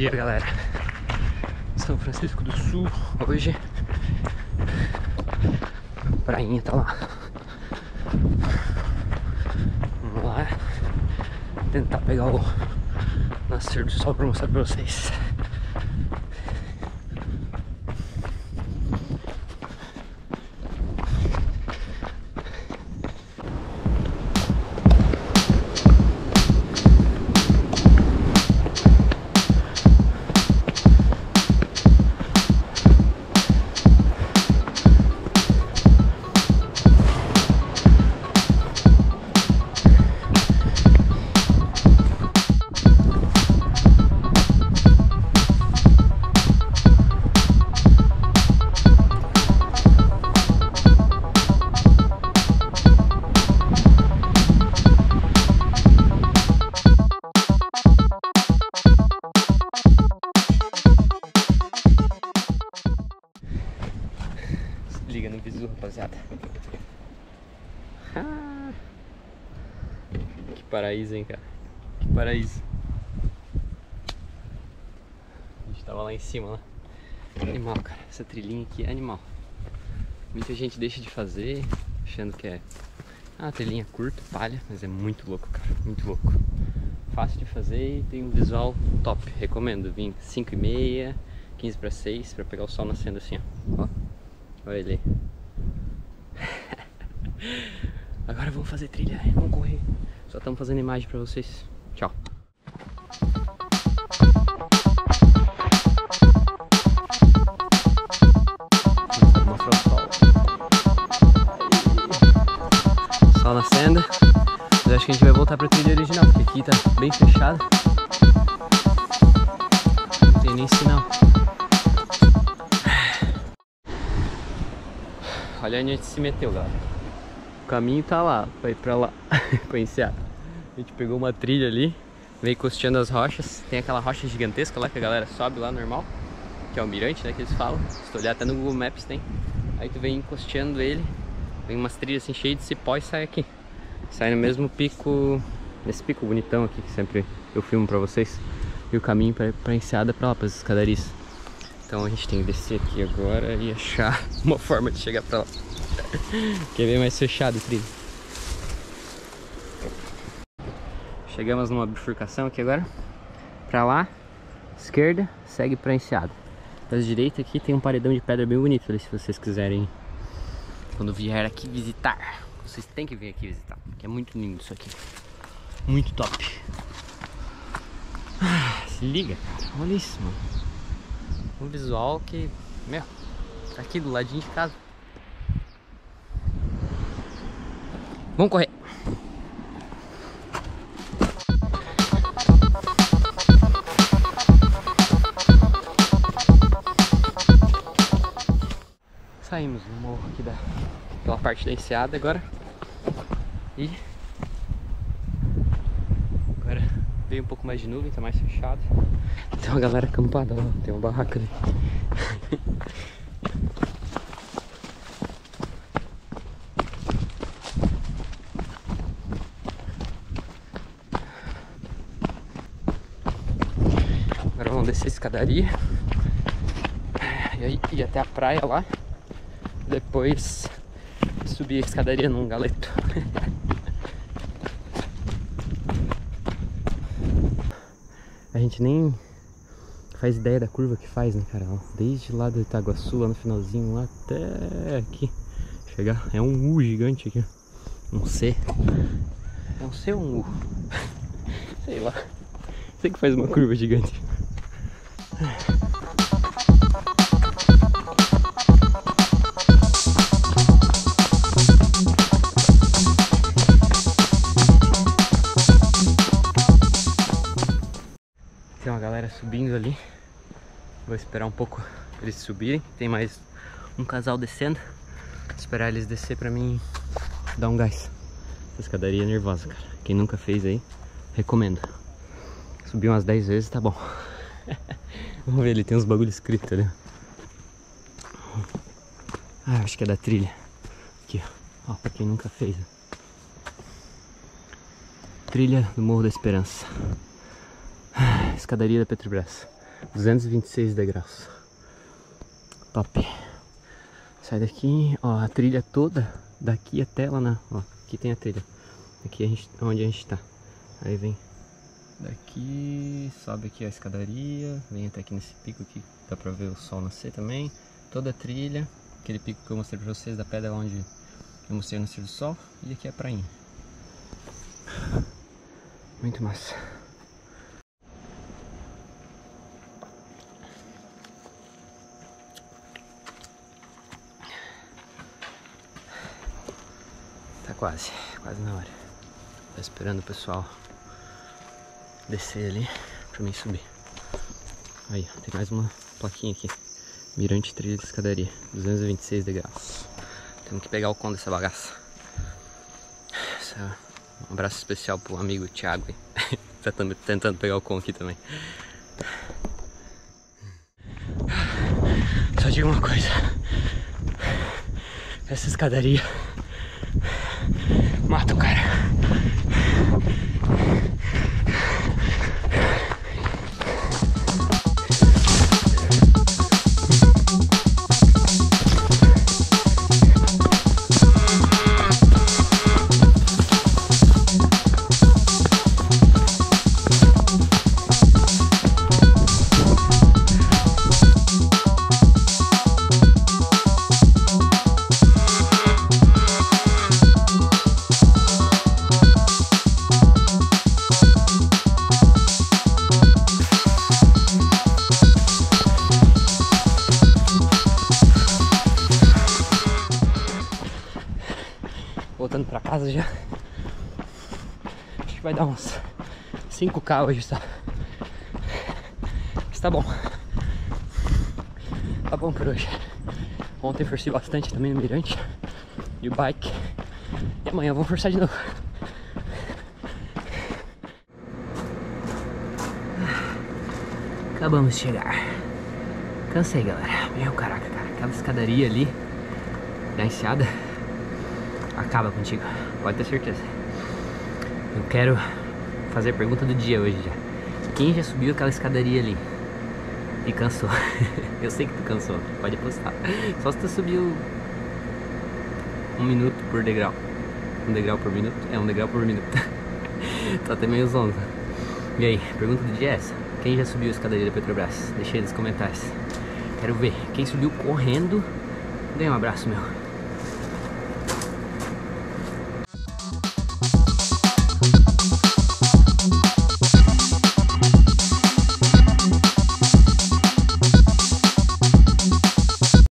dia, galera. São Francisco do Sul, hoje. Prainha tá lá. Vamos lá tentar pegar o nascer do sol pra mostrar pra vocês. Paraíso, hein, cara. Que paraíso. A gente tava lá em cima, lá. Animal, cara. Essa trilhinha aqui é animal. Muita gente deixa de fazer, achando que é uma trilhinha curta, palha, mas é muito louco, cara. Muito louco. Fácil de fazer e tem um visual top. Recomendo. Vim 5 e meia, 15 para 6 para pegar o sol nascendo assim, ó. ó. Olha ele. Agora vamos fazer trilha, vamos correr. Só estamos fazendo imagem pra vocês. Tchau. Sol nascendo. Mas acho que a gente vai voltar pra trilha original, porque aqui tá bem fechado. Não tem nem sinal. Olha onde a gente se meteu, galera. Caminho tá lá, vai pra lá, Enseada. A gente pegou uma trilha ali, veio costeando as rochas. Tem aquela rocha gigantesca lá que a galera sobe lá normal, que é o mirante, né, que eles falam. Se tu olhar até no Google Maps tem. Aí tu vem costeando ele, vem umas trilhas assim cheias de cipó e sai aqui. Sai no mesmo pico, nesse pico bonitão aqui que sempre eu filmo pra vocês. E o caminho pra, pra Enseada pra lá, pras escadarias. Então a gente tem que descer aqui agora e achar uma forma de chegar pra lá. Quer ver mais fechado o trilho? Chegamos numa bifurcação aqui agora. Pra lá, esquerda, segue pra enseada. Pra direita aqui tem um paredão de pedra bem bonito ali, se vocês quiserem. Quando vier aqui visitar. Vocês têm que vir aqui visitar, que é muito lindo isso aqui. Muito top. Ah, se liga, cara. Olha isso, mano um visual que, meu, tá aqui do ladinho de casa. Vamos correr. Saímos do morro aqui da, pela parte da enseada agora. E agora veio um pouco mais de nuvem, tá mais fechado. Tem uma galera acampada lá, tem uma barraca ali. Agora vamos descer a escadaria e ir até a praia lá. Depois subir a escadaria num galeto. a gente nem faz ideia da curva que faz, né, cara? Desde lá do Itaguaçu, lá no finalzinho, lá até aqui. Chegar. É um U gigante aqui. Um C. É um C ou um U? Sei lá. Sei que faz uma curva gigante. Tem uma galera subindo ali. Vou esperar um pouco eles subirem. Tem mais um casal descendo. Vou esperar eles descer pra mim dar um gás. Essa escadaria é nervosa, cara. Quem nunca fez aí, recomendo. Subir umas 10 vezes, tá bom. Vamos ver, ele tem uns bagulho escrito ali. Ah, acho que é da trilha. Aqui, ó, pra quem nunca fez. Trilha do Morro da Esperança. Escadaria da Petrobras. 226 degraus. Top. Sai daqui, ó, a trilha toda, daqui até lá na, ó, aqui tem a trilha. Aqui a gente, onde a gente tá. Aí vem daqui, sobe aqui a escadaria, vem até aqui nesse pico aqui, dá pra ver o sol nascer também. Toda a trilha, aquele pico que eu mostrei pra vocês da pedra onde eu mostrei o nascer do sol. E aqui é a prainha. Muito massa. Tá quase, quase na hora. Tô esperando o pessoal descer ali pra mim subir. Aí, tem mais uma plaquinha aqui. Mirante trilha de escadaria, 226 degraus. Temos que pegar o com dessa bagaça. Um abraço especial pro amigo Thiago aí. tá tentando pegar o com aqui também. Só digo uma coisa. Essa escadaria mata o cara. Voltando pra casa já. Acho que vai dar uns 5k hoje só. Mas tá bom. Tá bom por hoje. Ontem forcei bastante também no mirante. E o bike. E amanhã vamos forçar de novo. Acabamos de chegar. Cansei, galera. Meu caraca, cara. Aquela escadaria ali, da enseada, acaba contigo. Pode ter certeza. Eu quero fazer a pergunta do dia hoje já. Quem já subiu aquela escadaria ali e cansou? Eu sei que tu cansou, pode apostar. Só se tu subiu um minuto por degrau. Um degrau por minuto? É, um degrau por minuto. tá até meio zonza. E aí, pergunta do dia é essa. Quem já subiu a escadaria da Petrobras? Deixa aí nos comentários. Quero ver. Quem subiu correndo, dê um abraço, meu.